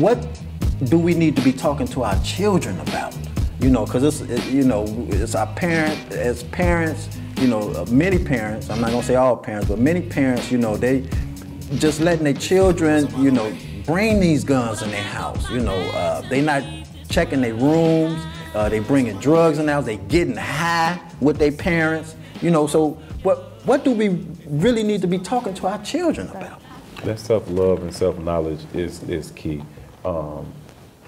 what do we need to be talking to our children about? You know, because it's it, you know it's our parent as parents. You know, uh, many parents. I'm not gonna say all parents, but many parents. You know, they just letting their children. You know, bring these guns in their house. You know, uh, they not checking their rooms. Uh, they bringing drugs in the house. They getting high with their parents. You know, so what what do we really need to be talking to our children about? That self-love and self-knowledge is is key. Um,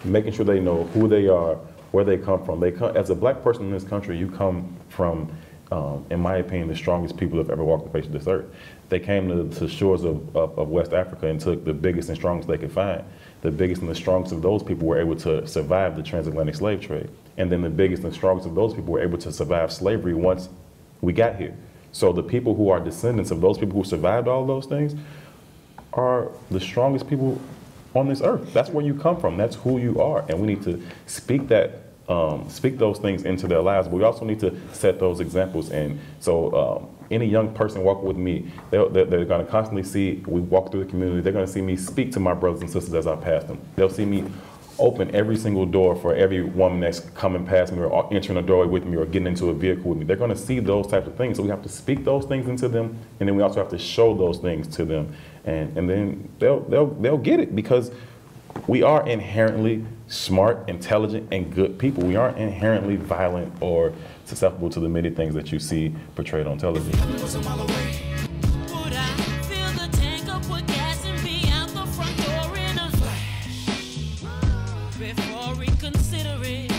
making sure they know who they are, where they come from. They come as a black person in this country. You come from, um, in my opinion, the strongest people that have ever walked the face of this earth. They came to the shores of, of, of West Africa and took the biggest and strongest they could find. The biggest and the strongest of those people were able to survive the transatlantic slave trade. And then the biggest and strongest of those people were able to survive slavery once we got here. So the people who are descendants of those people who survived all those things are the strongest people on this earth. That's where you come from. That's who you are, and we need to speak that, um, speak those things into their lives. But we also need to set those examples. And so, um, any young person walking with me, they're, they're, they're going to constantly see. We walk through the community. They're going to see me speak to my brothers and sisters as I pass them. They'll see me open every single door for every woman that's coming past me or entering a doorway with me or getting into a vehicle with me. They're going to see those types of things. So we have to speak those things into them, and then we also have to show those things to them, and and then they'll they'll they'll get it because we are inherently smart, intelligent, and good people. We aren't inherently violent or susceptible to the many things that you see portrayed on television. reconsider it.